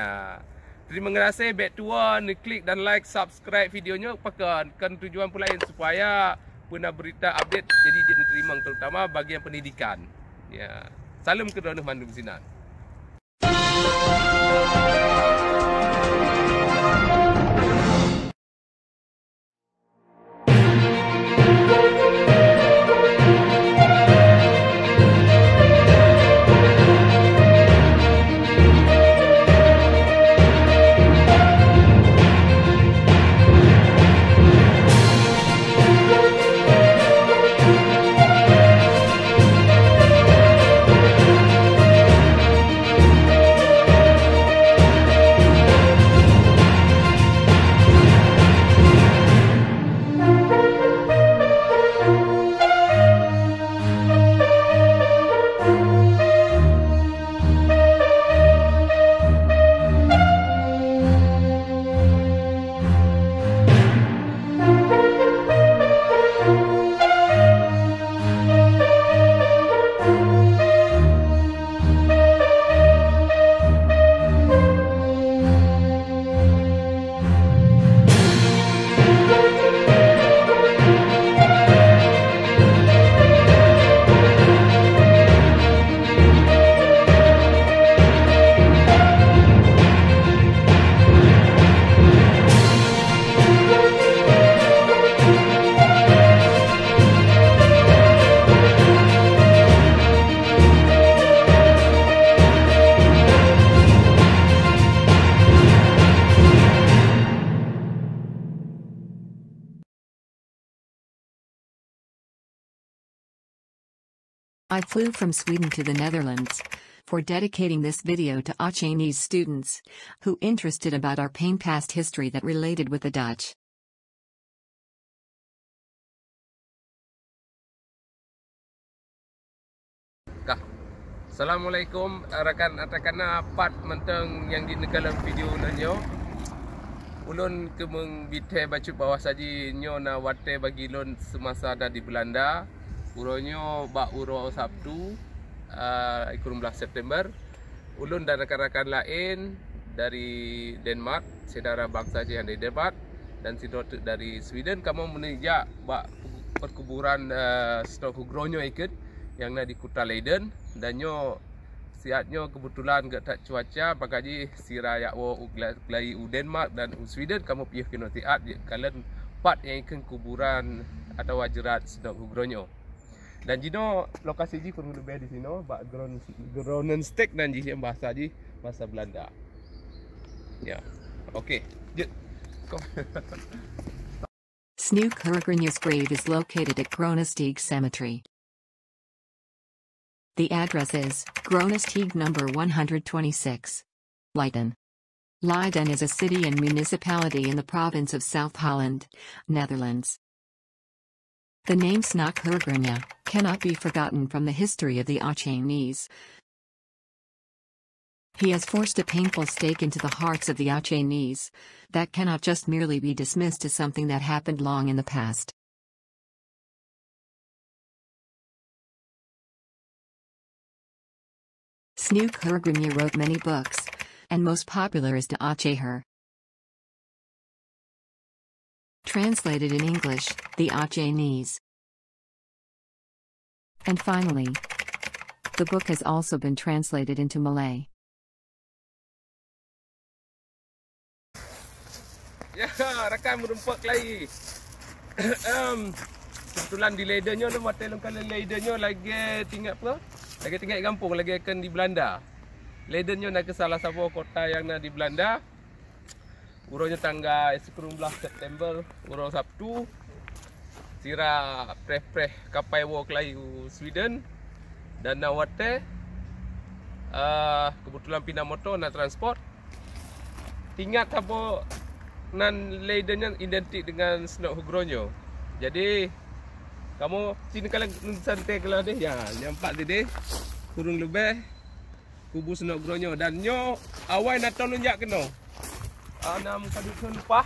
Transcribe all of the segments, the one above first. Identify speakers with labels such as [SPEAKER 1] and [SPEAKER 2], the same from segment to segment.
[SPEAKER 1] Ya. Terima kasih back to one klik dan like subscribe videonya pakai kan tujuan pula lain supaya pernah berita update jadi jadi terima terutama bagian pendidikan. Ya. Salam ke Donuh Mandung Sinan.
[SPEAKER 2] I flew from Sweden to the Netherlands for dedicating this video to Chinese students who interested about our pain past history that related with the Dutch.
[SPEAKER 1] Assalamualaikum rakan-rakan part menteng yang di negara video nanyo. Ulun ke mengbite baca bawah saji nyo na wate bagi lon semasa ada di Belanda. Uronyo ba uro Sabtu uh, 18 September. Ulun dan rakan-rakan lain dari Denmark, saudara bangsa yang dari Denmark dan sidot dari Sweden kamu menijak ba perkuburan uh, Stok Gronyo ikut yang na di Kota Leiden dan nyo siatnyo kebetulan gak tak cuaca pakaji sira yak wo uglai u Denmark dan u Sweden kamu piye kena tiat kalian part yang ikan kuburan atau wajerat sedok Gronyo. Dan jino lokasi ji kurang lebih di sini bak ground stick dan ji bahasa ji bahasa Belanda. Ya. Okey. Jut.
[SPEAKER 2] Snoek Hurgrenja's grave is located at Gronesteeg Cemetery. The address is Gronesteeg number 126. Leiden. Leiden is a city and municipality in the province of South Holland, Netherlands. The name Snoek Hurgrenja cannot be forgotten from the history of the ah Chinese. He has forced a painful stake into the hearts of the ah Chinese that cannot just merely be dismissed as something that happened long in the past. Snoek Hurgrenja wrote many books, and most popular is De Acheher. Translated in English, The Chinese. And finally, the book has also been translated into Malay.
[SPEAKER 1] Ya, rakan merumpak lagi. um, kebetulan di leadernya tu mata long kali leadernya lagi tinggal apa? Lagi tinggal kampung, lagi akan di Belanda. Leadernya nak ke salah satu kota yang nak di Belanda. Uronya tanggal 19 September, uro Sabtu. Sira preh-preh kapai wo kelayu Sweden dan nawate uh, kebetulan pindah motor nak transport. Ingat apa nan Leidennya identik dengan Snow Hugronyo. Jadi kamu sini kalau santai kalau deh ya nampak deh kurung lebih kubu Snow Hugronyo dan nyo awal nak tahun lunjak kena. Anam kadu lupa.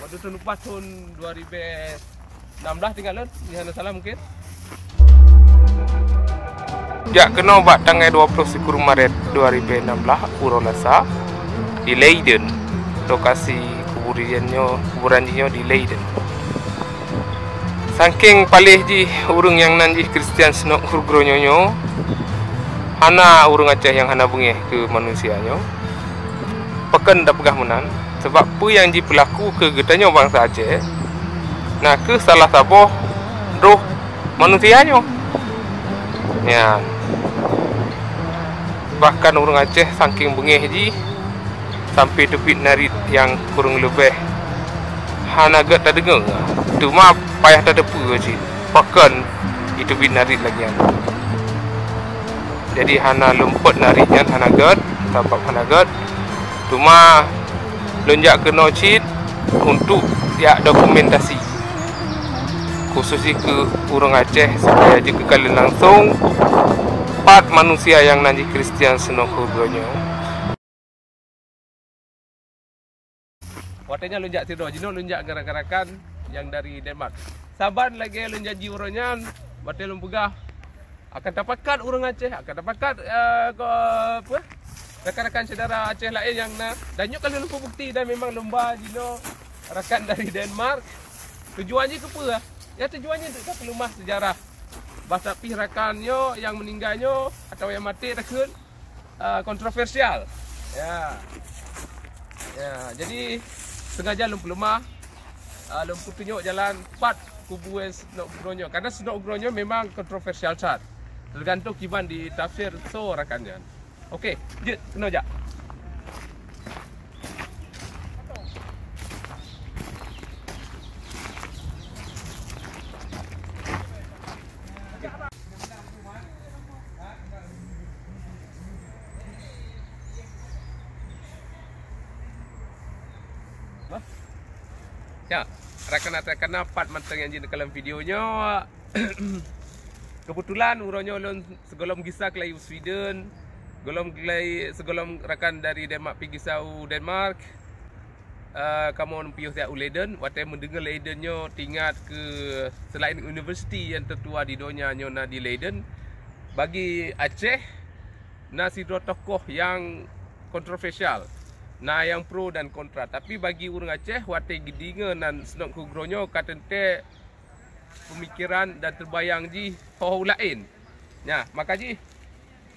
[SPEAKER 1] Waktu tahun lupa tahun 2016 tinggal. Ni hanya salah mungkin. Ya, kena buat tanggal 20 Maret 2016 Puro Lasa. di Leiden lokasi kuburannya kuburannya di Leiden saking palih ji urung yang nanji Kristian senok hurgronyonyo hana urung Aceh yang hana bungi ke manusianya pekan dah pegah menan sebab pu yang ji pelaku ke bangsa Aceh nah ke salah sabo roh manusianya. Ya. Bahkan urung Aceh saking bungi ji sampai tepit narit yang kurang lebih hana gak tak dengar. Tu mah payah tak ada apa je bahkan itu bin narit lagi kan jadi hana lumput naritnya hana gad tampak hana gad tu mah lonjak ke cheat untuk ya dokumentasi khususnya ke urang Aceh supaya jika kalian langsung part manusia yang nanti Kristian senok hubungannya Watanya lunjak tidur, jino lunjak gerak-gerakan yang dari Denmark. Saban lagi lunjak ji uronyan, batel lum pegah. Akan dapatkan urang Aceh, akan dapatkan uh, apa? Rakan-rakan saudara Aceh lain yang na dan nyok kalau lupa bukti dan memang lomba jino rakan dari Denmark. Tujuannya ke apa? Ya tujuannya untuk tak pelumah sejarah. Bahasa pi rakannya yang meninggalnya atau yang mati rakan uh, kontroversial. Ya. Ya, jadi sengaja lum pelumah uh, lum tunjuk jalan pat kubu senok gronyo karena senok gronyo memang kontroversial sat tergantung kiban di tafsir so rakannya okey je kena jak Ya, rakan-rakan part mantang yang jadi dalam videonya. Kebetulan uronyo lon segolom gisah ke layu Sweden. Golom gelai segolom rakan dari Denmark pergi sau Denmark. Uh, kamu orang pius ya Leiden, waktu mendengar Leidennya tinggal ke selain universiti yang tertua di dunia nyona di Leiden. Bagi Aceh, nasi dua tokoh yang kontroversial. Nah yang pro dan kontra Tapi bagi orang Aceh Wate gidinga dan senok kugronyo Katente Pemikiran dan terbayang ji lain Ya maka ji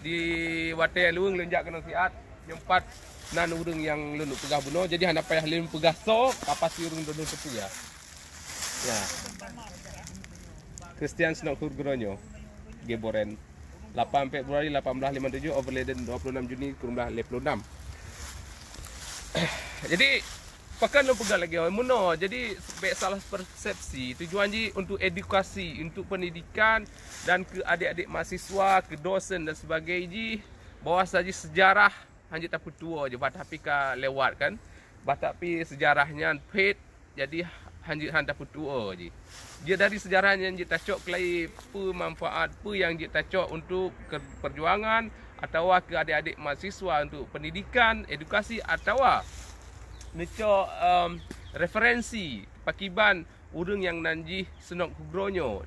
[SPEAKER 1] Di wate luang lenjak kena siat Nyempat nan urung yang lunu pegah buno Jadi hana payah lunu pegah so Kapas urung dono sepu ya. Ya. Christian senok kugronyo Geboren 8 Februari 1857 Overladen 26 Juni 56 jadi pakai lo pegang lagi orang muno jadi baik salah persepsi tujuan ji untuk edukasi untuk pendidikan dan ke adik-adik mahasiswa ke dosen dan sebagainya. Ji bahawa saja sejarah hanya tak tua je tapi ka lewat kan. Tapi sejarahnya paid jadi hanya tak tua je. Dia dari sejarahnya yang kita cok kelai apa manfaat apa yang kita cok untuk perjuangan atau ke adik-adik mahasiswa untuk pendidikan edukasi atau necok um, referensi pakiban urang yang nanji senok kugronyo.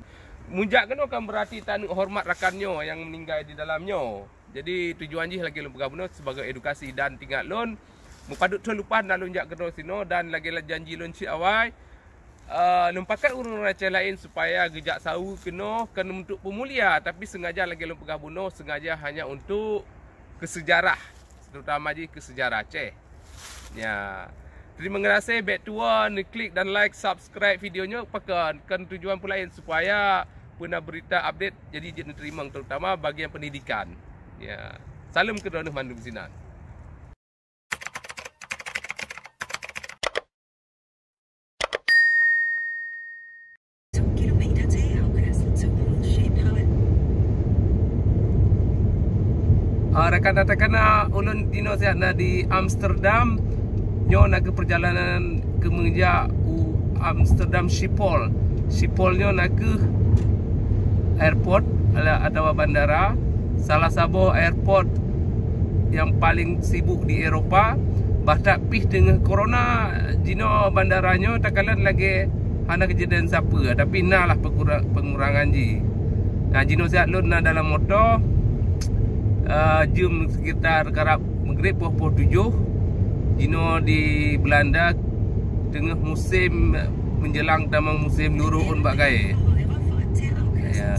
[SPEAKER 1] Munjak kena kan berarti tan hormat rakannya yang meninggal di dalamnya. Jadi tujuan ji lagi lembga benar sebagai edukasi dan tinggal lon mupadut tu lupa nak lunjak kena sino dan lagi lah janji lon si awal uh, numpakan urang raca lain supaya gejak sau kena kena untuk pemulia tapi sengaja lagi lon pegah bunuh sengaja hanya untuk kesejarah terutama ji kesejarah Aceh. Ya. Terima kasih back to one klik dan like subscribe videonya pakai kan tujuan pula lain supaya pernah berita update jadi jadi terima terutama bagian pendidikan. Ya. Salam ke Dona Mandung Sinan. Uh, rakan-rakan ulun dino di Amsterdam nyo ke perjalanan ke mengeja Amsterdam Schiphol. Schiphol nyo nak ke airport atau bandara. Salah satu airport yang paling sibuk di Eropah. Bahkan pih dengan corona Jino bandaranya tak lagi Hana kejadian siapa. Tapi nak lah pengurangan ji. Nah Jino sihat lun dalam motor. Uh, jam sekitar kerap maghrib pukul 7 Dino di Belanda tengah musim menjelang tamang musim luruh un bagai. Ya.